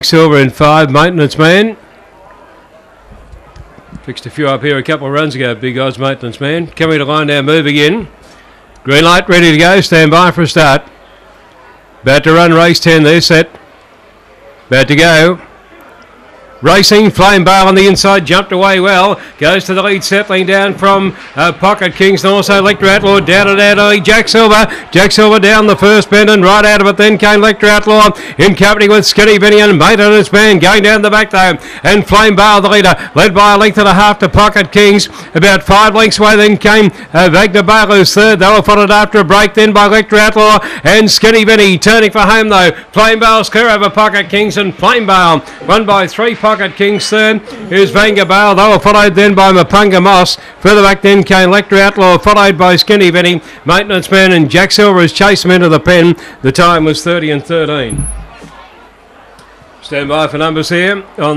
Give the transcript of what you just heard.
Silver in five, maintenance man. Fixed a few up here a couple of runs ago, big odds maintenance man. Coming to line now, moving in. Green light ready to go, stand by for a start. About to run race 10 there, set. About to go. Racing, Flame Bale on the inside, jumped away well. Goes to the lead, settling down from uh, Pocket Kings and also Lecter Outlaw down and out early. Jack Silver, Jack Silver down the first bend and right out of it. Then came Lecter Outlaw in company with Skinny Vinny and Maintenance Man going down the back though. And Flame Bale, the leader, led by a length and a half to Pocket Kings. About five lengths away, then came uh, Wagner third. They were followed after a break then by Lecter Outlaw and Skinny Vinny turning for home though. Flame Bale's clear over Pocket Kings and Flame Bale won by three. Pocket Kings third is Vanga Bale. They were followed then by Mapunga Moss. Further back then came Lecter Outlaw, followed by Skinny Vinny, Maintenance Man, and Jack Silver has chased them into the pen. The time was 30 and 13. Stand by for numbers here on